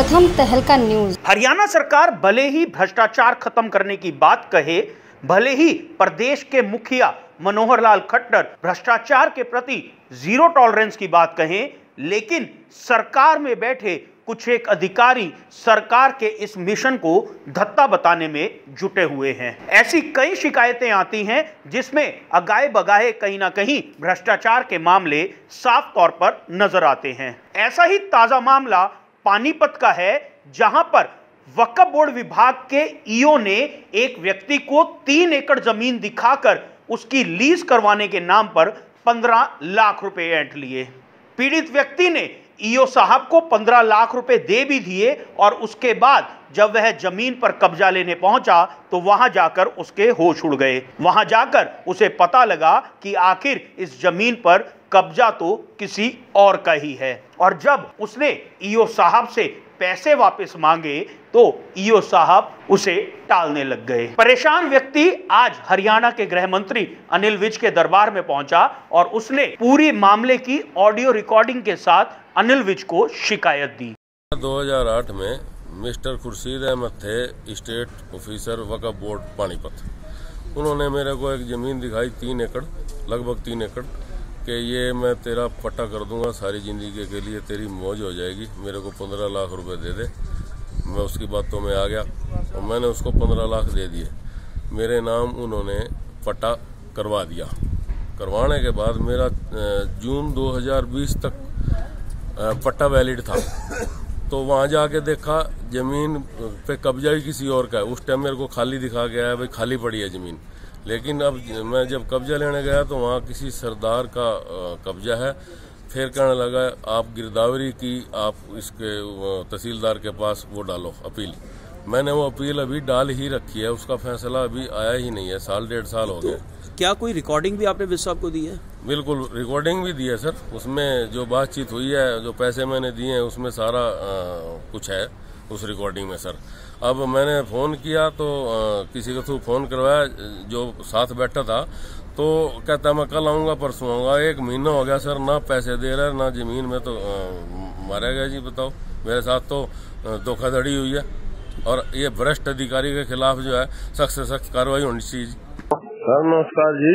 प्रथम तहलका न्यूज़। हरियाणा सरकार भले ही भ्रष्टाचार खत्म करने की बात कहे, भले ही प्रदेश के मुखिया मनोहर लाल खट्टर भ्रष्टाचार के प्रति ज़ीरो टॉलरेंस की बात कहें, लेकिन सरकार में बैठे कुछ एक अधिकारी सरकार के इस मिशन को धत्ता बताने में जुटे हुए हैं। ऐसी कई शिकायतें आती हैं जिसमें अगाए बगाए कहीं ना कहीं भ्रष्टाचार के मामले साफ़ तौर पर नज़र आते हैं। ऐसा ही ताज़ा मामला पानीपत का है, जहाँ पर वक्फ बोर्ड विभाग के ईओ ने एक व्यक्ति को तीन एकड़ ज़मीन दिखाकर उसकी लीज करवाने के नाम पर पंद्रह लाख रुपए ऐंठ लिए। पीड़ित व्यक्ति ने ईओ साहब को पंद्रह लाख रुपए दे भी दिए और उसके बाद जब वह ज़मीन पर कब्जा लेने पहुँचा तो वहाँ जाकर उसके होश उड़ गए। वहाँ जाकर उसे पता लगा कि आखिर इस ज़मीन पर कब्जा तो किसी और का ही है। और जब उसने ईओ साहब से पैसे वापस मांगे तो ईओ साहब उसे टालने लग गए। परेशान व्यक्ति आज हरियाणा के गृह मंत्री अनिल विज के दरबार में पहुँचा और उसने पूरी मामले की ऑडियो रिकॉर्डिंग के साथ अनिल विज को शिकायत दी। 2008 में मिस्टर खुर्शीद अहमद थे state officer Waqf board Panipat. उन्होंने मेरे को एक ज़मीन दिखाई तीन एकड़, लगभग तीन एकड़ कि ये मैं तेरा पट्टा कर दूँगा सारी ज़िंदगी के लिए, तेरी मौज हो जाएगी। मेरे को पंद्रह लाख रुपए दे दे। मैं उसकी बातों में आ गया और मैंने उसको पंद्रह लाख दे दिए। मेरे नाम उन्होंने पट्टा करवा दिया। करवाने के बाद मेरा जून 2020 तक पट्टा वैलिड था। तो वहाँ जाके देखा, ज़मीन पे कब्जा ही किसी और का है। उस टाइम मेरे को खाली दिखा गया है, भाई खाली पड़ी है ज़मीन। लेकिन अब मैं जब कब्जा लेने गया तो वहाँ किसी सरदार का कब्जा है। फिर कहने लगा आप गिरदावरी की आप इसके तहसीलदार के पास वो डालो अपील। मैंने वो अपील अभी डाल ही रखी है उसका फैसला अभी आया ही नहीं है साल डेढ़ साल हो गए। तो क्या कोई रिकॉर्डिंग भी आपने विश्व को दी है? बिल्कुल रिकॉर्डिंग भी दी है सर। उसमें जो बातचीत हुई है जो पैसे मैंने दिए हैं उसमें सारा आ, कुछ है। उस रिकॉर्डिंग में सर अब मैंने फ़ोन किया तो आ, किसी के थ्रू फ़ोन करवाया जो साथ बैठा था तो कहता मैं कल आऊँगा परसों आऊँगा। एक महीना हो गया सर ना पैसे दे रहा है ना ज़मीन में तो मारा गया जी बताओ। मेरे साथ तो धोखाधड़ी हुई है। और ये भ्रष्ट अधिकारी के खिलाफ जो है सख्त से सख्त कार्रवाई होनी चाहिए सर नमस्कार जी।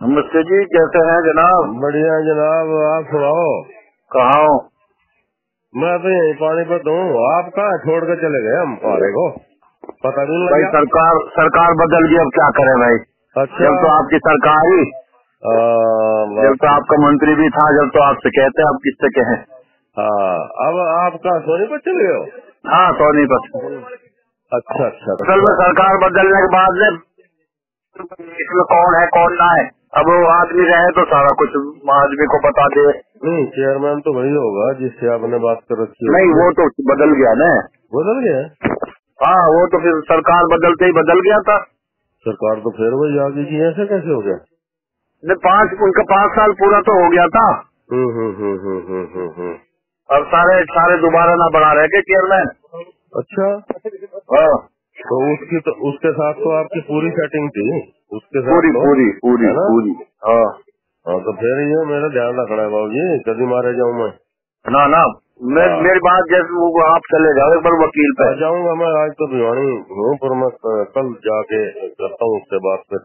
नमस्ते जी कैसे हैं जनाब। बढ़िया जनाब आप सुनाओ। कहा मैं तो यही पानी पर हूँ आप कहा छोड़ कर चले गए हम पारे को? पता नहीं भाई सरकार सरकार बदल गई अब क्या करे भाई? अच्छा। जब तो आपकी सरकार ही। जब तो आपका मंत्री भी था जब तो आपसे कहते अब किससे कहे? हाँ अब आप कहा सोनीपत चले गए हाँ? सोनीपत अच्छा अच्छा। असल में सरकार बदलने के बाद में इसमें कौन है कौन ना है? अब वो आदमी रहे तो सारा कुछ आदमी को बता दे। नहीं चेयरमैन तो वही होगा जिससे आपने बात कर रखी नहीं वो तो बदल गया ना। बदल गया? हाँ वो तो फिर सरकार बदलते ही बदल गया था। सरकार तो फिर वही आगे की ऐसे कैसे हो गया? नहीं पाँच उनका पाँच साल पूरा तो हो गया था। हम्म हम्म हम्म और सारे सारे दोबारा ना बना रहे चेयरमैन अच्छा। हाँ। तो उसकी तो उसके साथ तो आपकी पूरी सेटिंग थी। उसके साथ पूरी तो- पूरी पूरी पूरी। हाँ। हाँ तो फिर ये मेरा ध्यान रखना है बाबू जी कभी मारे जाऊँ मैं। ना ना मैं हाँ। मेरी बात जैसे वो आप चले जाओ एक बार वकील पे। जाऊँगा मैं आज तो भिवानी हूँ पर मैं कल जाके करता हूँ उससे बात फिर।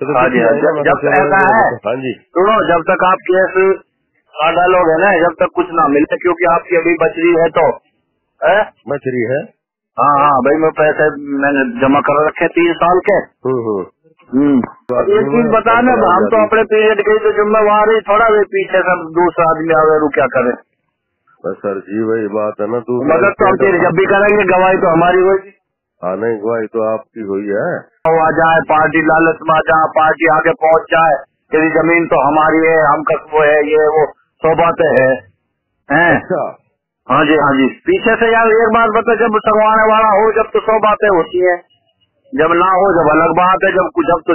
हाँ जी, हाँ, जब- ऐसा है। हाँ जी। सुनो जब तक आप केस आधा लोग है ना जब तक कुछ ना मिले क्योंकि आपकी अभी बच रही है तो। है? मछली है? हाँ हाँ भाई मैं पैसे मैंने जमा कर रखे तीन साल के। हम्म। एक चीज़ बता ना हम तो अपने पीरियड के तो जिम्मेवार ही थोड़ा भी पीछे सब दूसरा आदमी आवे रू क्या करे? बस सर जी वही बात है ना तू मदद तो हम तेरी जब भी करेंगे गवाही तो हमारी होगी हाँ नहीं गवाही तो आपकी हुई है। वो आ जाए पार्टी लालच में आ जाए पार्टी आगे पहुँच जाए तेरी ज़मीन तो हमारी है हम वो है ये वो सौ बातें है। हैं? अच्छा। हाँ जी हाँ जी। पीछे से यार एक बात बता जब संगवाने वाला हो जब तो सौ बातें होती हैं। जब ना हो जब अलग बात है जब कुछ जब तो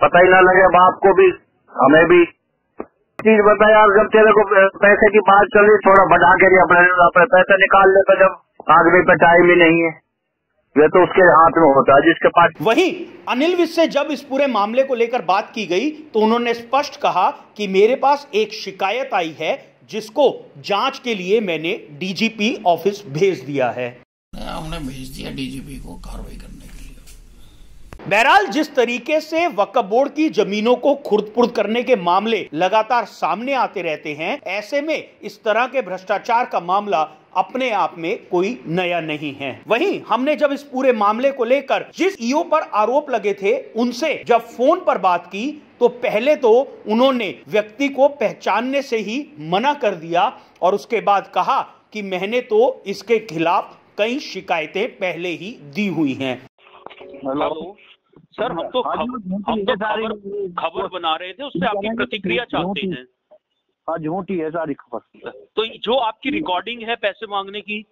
पता ही ना लगे बाप को भी हमें भी। चीज़ बता यार जब तेरे को पैसे की बात चल रही थोड़ा बढ़ा के नहीं अपने अपने पैसे निकाल लेता जब आदमी पे टाइम ही नहीं है। ये तो उसके हाथ में होता है जिसके पास वहीं अनिल विज से जब इस पूरे मामले को लेकर बात की गई तो उन्होंने स्पष्ट कहा कि मेरे पास एक शिकायत आई है जिसको जाँच के लिए मैंने डीजीपी ऑफ़िस भेज दिया है। हमने भेज दिया डीजीपी को कार्रवाई करने के लिए। बहरहाल, जिस तरीके से वक्फ बोर्ड की जमीनों को खुर्द करने के मामले लगातार सामने आते रहते हैं, ऐसे में इस तरह के भ्रष्टाचार का मामला अपने आप में कोई नया नहीं है। वहीं हमने जब इस पूरे मामले को लेकर जिस ईओ पर आरोप लगे थे, उनसे जब फ़ोन पर बात की तो पहले तो उन्होंने व्यक्ति को पहचानने से ही मना कर दिया और उसके बाद कहा कि मैंने तो इसके खिलाफ कई शिकायतें पहले ही दी हुई हैं। हेलो। सर हम तो तो खबर खबर बना रहे थे उससे आपकी प्रतिक्रिया चाहते हैं। हाँ झूठी है सारी खबर। तो जो आपकी रिकॉर्डिंग है पैसे मांगने की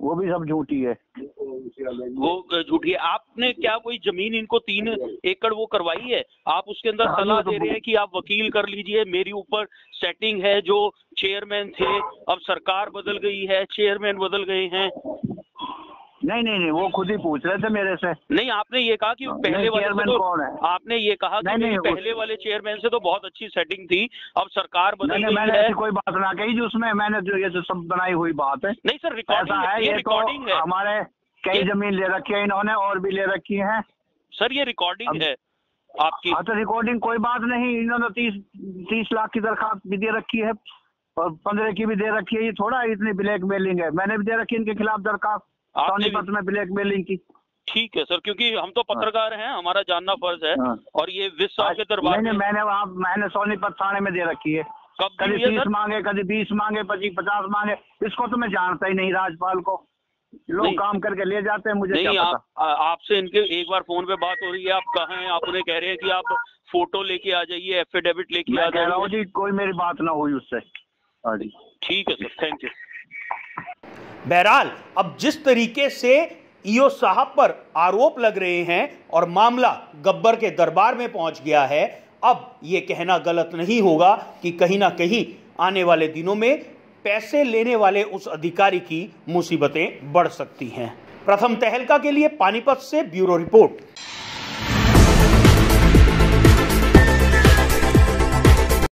वो भी सब झूठी है। वो झूठी है। आपने क्या कोई ज़मीन इनको तीन एकड़ वो करवाई है? आप उसके अंदर हाँ, सलाह तो दे रहे हैं कि आप वकील कर लीजिए मेरी ऊपर सेटिंग है जो चेयरमैन थे। अब सरकार बदल गई है चेयरमैन बदल गए हैं। नहीं नहीं नहीं वो खुद ही पूछ रहे थे मेरे से। नहीं आपने ये कहा कि पहले वाले चेयरमैन तो कौन है? आपने ये कहा कि नहीं, नहीं, पहले वाले चेयरमैन से तो बहुत अच्छी सेटिंग थी। अब सरकार बदल गई मैंने ऐसी कोई बात ना कही जो उसमें। मैंने जो ये जो सब बनाई हुई बात है। नहीं सर रिकॉर्डिंग है ये ये तो रिकॉर्डिंग है। हमारे कई ज़मीन ले रखी है इन्होंने और भी ले रखी है। सर ये रिकॉर्डिंग है आपकी। हाँ तो रिकॉर्डिंग कोई बात नहीं इन्होंने तीस तीस लाख की दरखास्त भी दे रखी है और पंद्रह की भी दे रखी है। ये थोड़ा इतनी ब्लैक मेलिंग है। मैंने भी दे रखी है इनके खिलाफ दरखास्त। सोनीपत में ब्लैक मेलिंग की। ठीक है सर क्योंकि हम तो पत्रकार हैं हमारा जानना फ़र्ज़ है हाँ। और ये विश्व के दरबार नहीं नहीं में मैंने वहाँ मैंने सोनीपत थाने में दे रखी है। कब कभी तीस मांगे कभी बीस मांगे पच्चीस पचास मांगे इसको तो मैं जानता ही नहीं राजपाल को। लोग काम करके ले जाते हैं मुझे नहीं आप आपसे इनके एक बार फ़ोन पे बात हो रही है आप कहाँ हैं? आप उन्हें कह रहे हैं कि आप फ़ोटो लेके आ जाइए एफिडेविट लेके आ हूँ जाइए। जी कोई मेरी बात ना हुई उससे। हाँ ठीक है सर थैंक यू बहरहाल, अब जिस तरीके से ईओ साहब पर आरोप लग रहे हैं और मामला गब्बर के दरबार में पहुँच गया है, अब ये कहना गलत नहीं होगा कि कहीं ना कहीं आने वाले दिनों में पैसे लेने वाले उस अधिकारी की मुसीबतें बढ़ सकती हैं। प्रथम तहलका के लिए पानीपत से ब्यूरो रिपोर्ट।